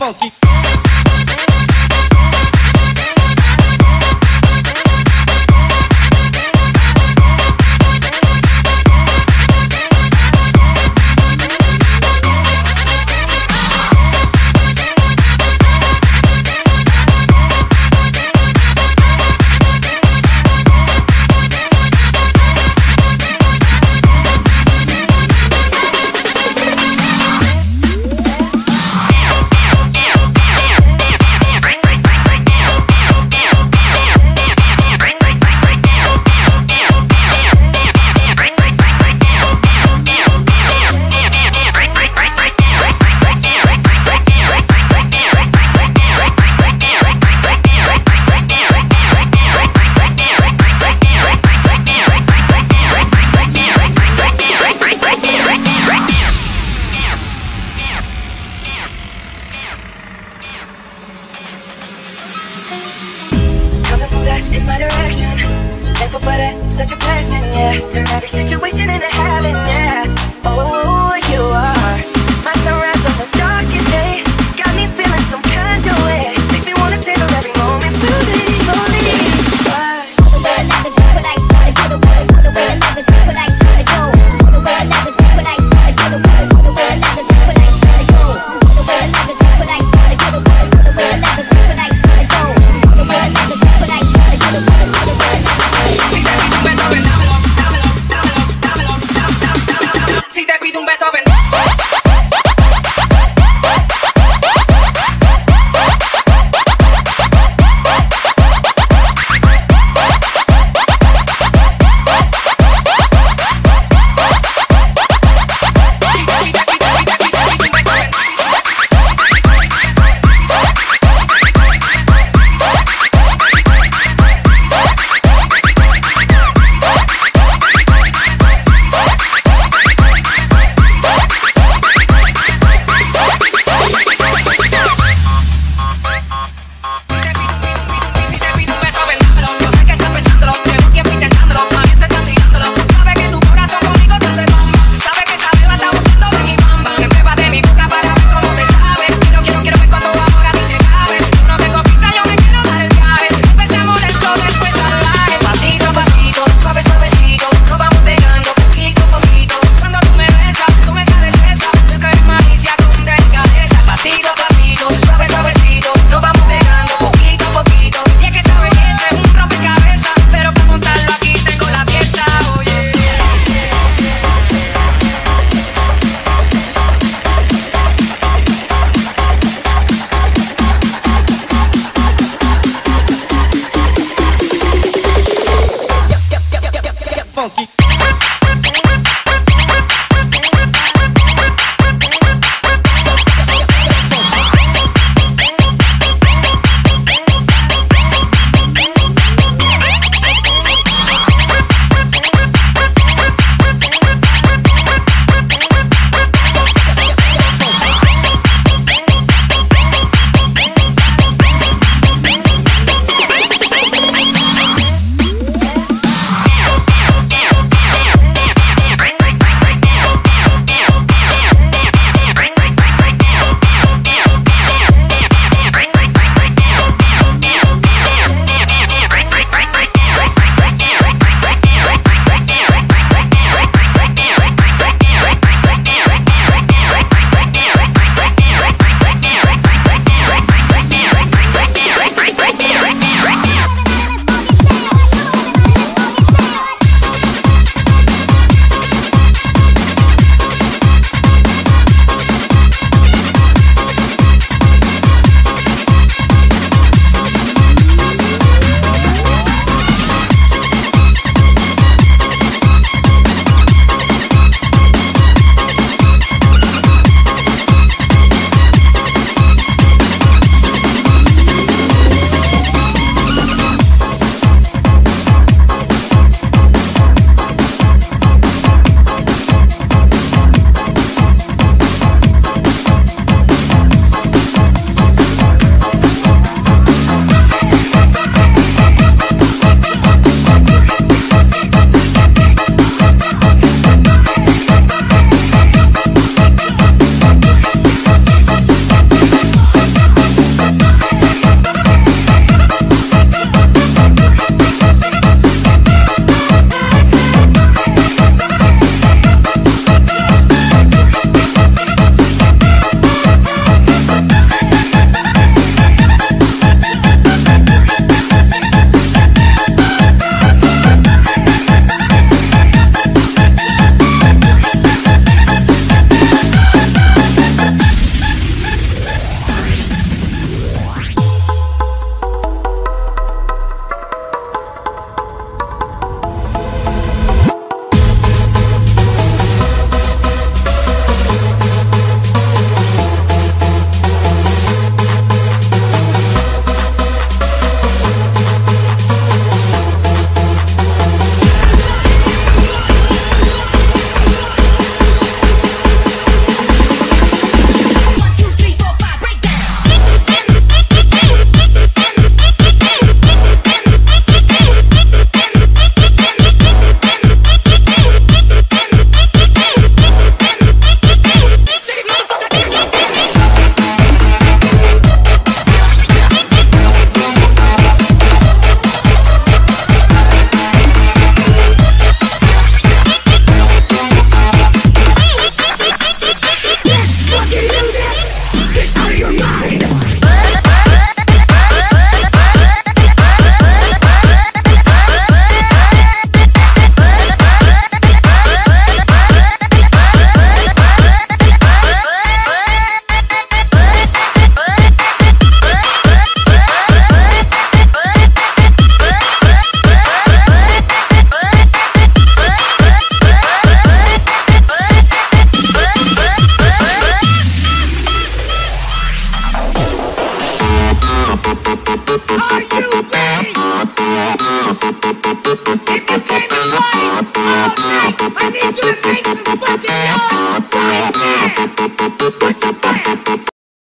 funky. Situation into heaven, yeah. Oh, funky. I need you to make fucking noise!